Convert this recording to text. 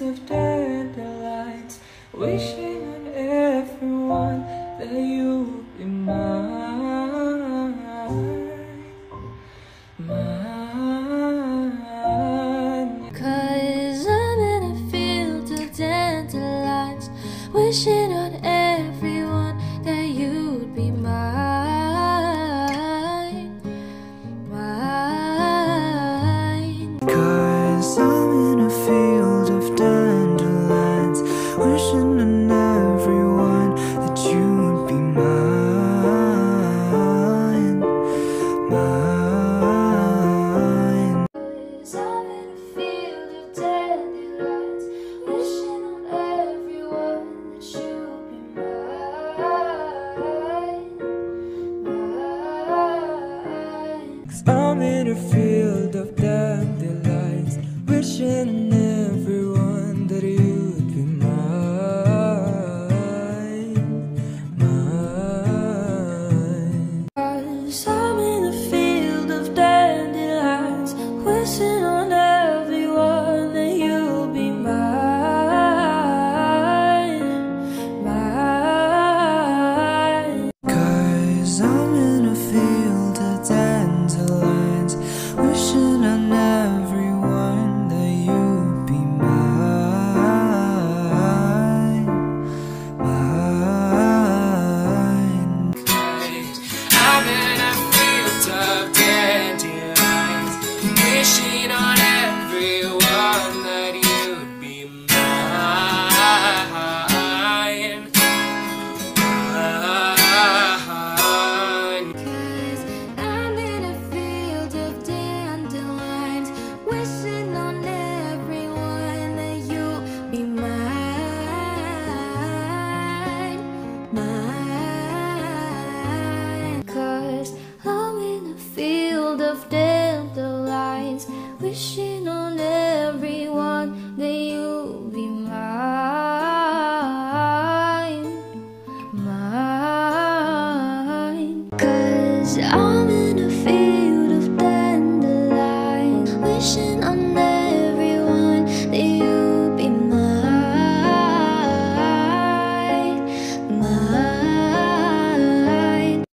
of dandelions Wishing on everyone that you would be mine Mine. Cause I'm in a field of dandelions Wishing I'm in a field of dandelions, wishing of dandelions, wishing on everyone that you'll be mine, mine. Cause I'm in a field of dandelions, wishing.